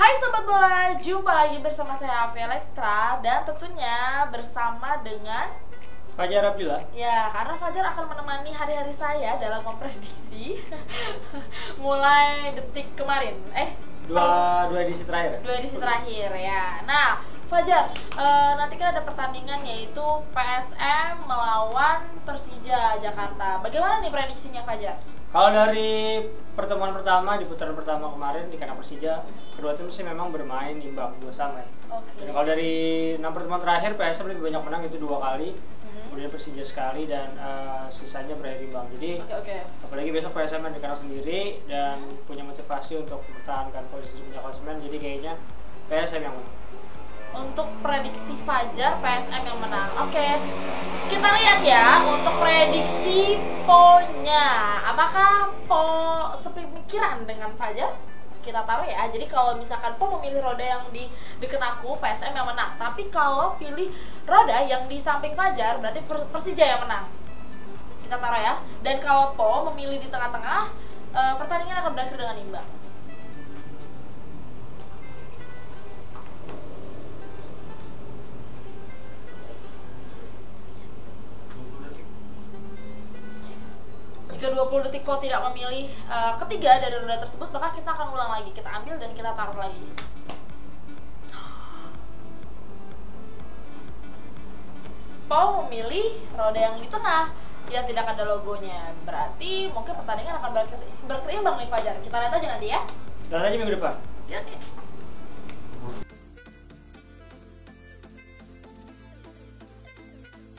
Hai Sobat Bola, jumpa lagi bersama saya Avi Elektra Dan tentunya bersama dengan Fajar Abdillah Ya, karena Fajar akan menemani hari-hari saya dalam memprediksi Mulai detik kemarin. Eh, Dua, dua edisi terakhir. Dua edisi terakhir ya. Nah, Fajar, eh, nanti kan ada pertandingan yaitu PSM melawan Persija Jakarta. Bagaimana nih prediksinya Fajar? Kalau dari pertemuan pertama di putaran pertama kemarin di kandang Persija Kedua tim sih memang bermain imbang dua sama ya Oke Dan kalau dari enam pertemuan terakhir PSM lebih banyak menang itu dua kali Hmm. Kemudian Persija sekali dan eh, sisanya berakhir imbang Jadi Oke, oke apalagi besok PSM main di kandang sendiri dan Hmm. punya motivasi untuk mempertahankan posisi punya klasemen Jadi kayaknya PSM yang menang untuk prediksi Fajar PSM yang menang. Oke, kita lihat ya untuk prediksi. Apakah Po sepemikiran dengan Fajar? Kita taruh ya. Jadi kalau misalkan Po memilih roda yang di deket aku, PSM yang menang. Tapi kalau pilih roda yang di samping Fajar, berarti Per- Persija yang menang. Kita taruh ya. Dan kalau Po memilih di tengah-tengah, eh, pertandingan akan berakhir dengan imbang. Jika 20 detik Po tidak memilih eh, ketiga dari roda tersebut, maka kita akan ulang lagi. Kita ambil dan kita taruh lagi. Po memilih roda yang di tengah yang tidak ada logonya. Berarti mungkin pertandingan akan berkeimbang nih Fajar. Kita lihat aja nanti ya. Dan aja minggu depan Ya, oke.